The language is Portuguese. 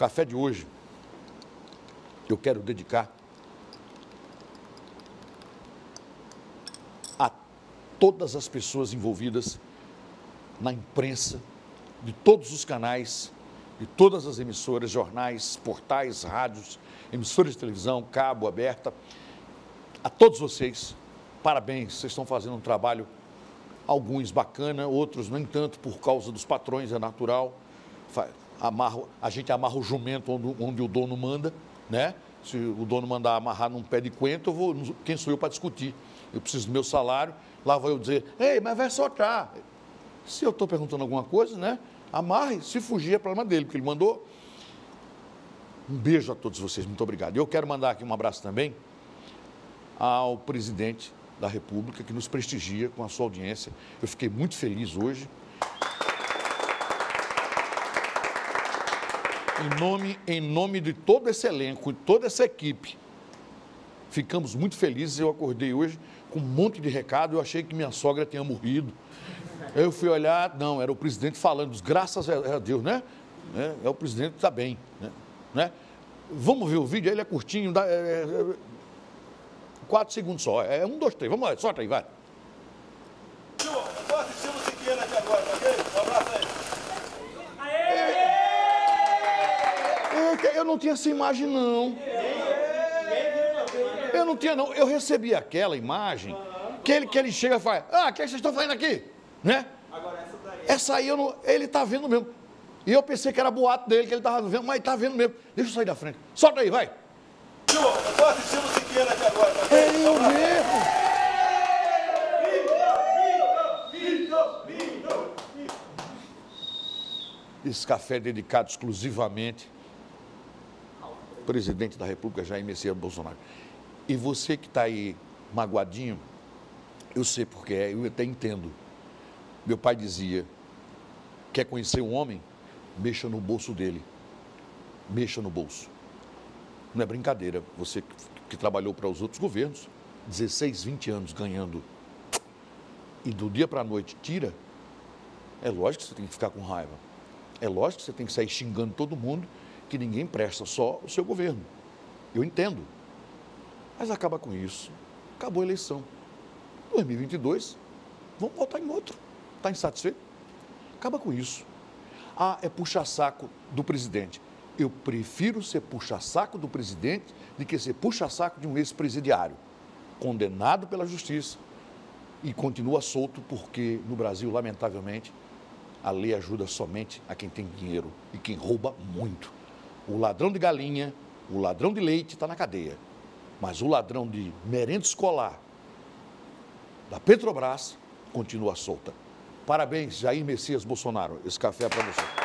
café de hoje eu quero dedicar a todas as pessoas envolvidas na imprensa, de todos os canais, de todas as emissoras, jornais, portais, rádios, emissoras de televisão, cabo aberta. A todos vocês, parabéns, vocês estão fazendo um trabalho, alguns bacana, outros nem tanto por causa dos patrões, é natural. Amarro, a gente amarra o jumento onde, onde o dono manda, né? Se o dono mandar amarrar num pé de coentro, eu vou, quem sou eu para discutir? Eu preciso do meu salário, lá vou eu dizer, ei, mas vai soltar. Se eu estou perguntando alguma coisa, né? Amarre, se fugir é problema dele, porque ele mandou. Um beijo a todos vocês, muito obrigado. Eu quero mandar aqui um abraço também ao presidente da República, que nos prestigia com a sua audiência. Eu fiquei muito feliz hoje. Em nome, em nome de todo esse elenco, toda essa equipe, ficamos muito felizes. Eu acordei hoje com um monte de recado. Eu achei que minha sogra tinha morrido. Eu fui olhar, não, era o presidente falando, graças a Deus, né? É, é o presidente está bem, né? né? Vamos ver o vídeo, ele é curtinho, dá, é, é, quatro segundos só. É um, dois, três. Vamos lá, solta aí, vai. Estou assistindo o Siqueira aqui agora, tá ok? Um abraço aí. Eu não tinha essa imagem, não. Eu não tinha, não. Eu recebi aquela imagem que ele, que ele chega e fala, ah, o que vocês estão fazendo aqui? Né? Essa aí eu não, ele está vendo mesmo. E eu pensei que era boato dele, que ele estava vendo, mas está vendo mesmo. Deixa eu sair da frente. Solta aí, vai. Tio, estou assistindo o Siqueira aqui agora? É eu mesmo. Esse café é dedicado exclusivamente presidente da República, Jair Messias Bolsonaro. E você que está aí magoadinho, eu sei porque é, eu até entendo. Meu pai dizia: quer conhecer um homem? Mexa no bolso dele. Mexa no bolso. Não é brincadeira. Você que trabalhou para os outros governos, 16, 20 anos ganhando, e do dia para a noite tira, é lógico que você tem que ficar com raiva. É lógico que você tem que sair xingando todo mundo, que ninguém presta, só o seu governo. Eu entendo. Mas acaba com isso. Acabou a eleição. 2022, vamos votar em outro. Está insatisfeito? Acaba com isso. Ah, é puxa-saco do presidente. Eu prefiro ser puxa-saco do presidente do que ser puxa-saco de um ex-presidiário, condenado pela justiça e continua solto porque no Brasil, lamentavelmente, a lei ajuda somente a quem tem dinheiro e quem rouba muito. O ladrão de galinha, o ladrão de leite está na cadeia, mas o ladrão de merenda escolar da Petrobras continua solta. Parabéns, Jair Messias Bolsonaro. Esse café é para você.